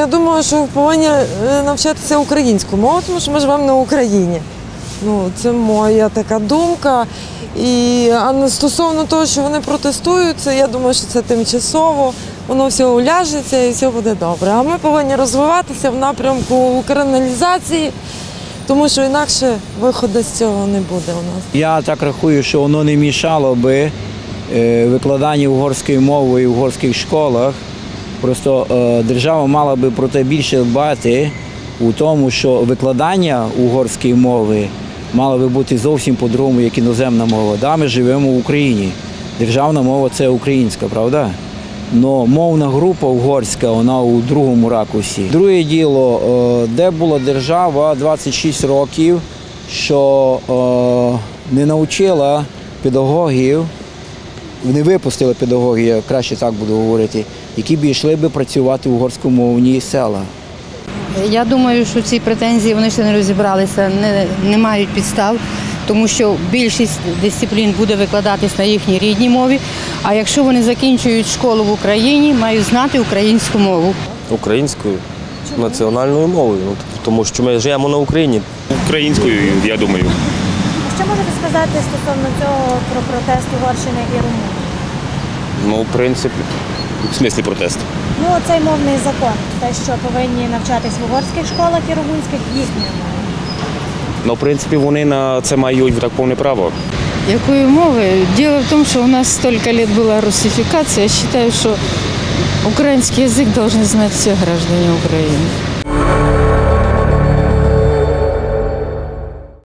я думаю, що повинні е, навчатися українську мову, тому що ми живемо на Україні. Ну, це моя така думка. І а стосовно того, що вони протестують, це я думаю, що це тимчасово, воно все уляжеться і все буде добре. А ми повинні розвиватися в напрямку україналізації, тому що інакше виходу з цього не буде у нас. Я так рахую, що воно не мішало би е, викладанню угорської мови в угорських школах. Просто е, держава мала би про те більше дбати у тому, що викладання угорської мови мало би бути зовсім по-другому, як іноземна мова. Да, ми живемо в Україні. Державна мова це українська, правда? Но мовна група угорська, вона у другому ракурсі. Друге діло, е, де була держава 26 років, що е, не навчила педагогів, не випустила педагогів, я краще так буду говорити, які б йшли би працювати в угорськомовні села. Я думаю, що ці претензії вони ще не розібралися, не, не мають підстав, тому що більшість дисциплін буде викладатись на їхній рідній мові. А якщо вони закінчують школу в Україні, мають знати українську мову. українською національною мовою. Ну, тому що ми живемо на Україні. Українською, я думаю. Що можете сказати стосовно цього про протест Угорщини і Румунії? Ну, в принципі, в смислі протест. Ну, цей мовний закон, те, що повинні навчатись в угорських школах і румунських їхньою мовою. Ну, в принципі, вони на це мають так повне право. Якою мовою? Діло в тому, що у нас стільки років була русифікація. Я вважаю, що український язик повинні знати всі громадяни України.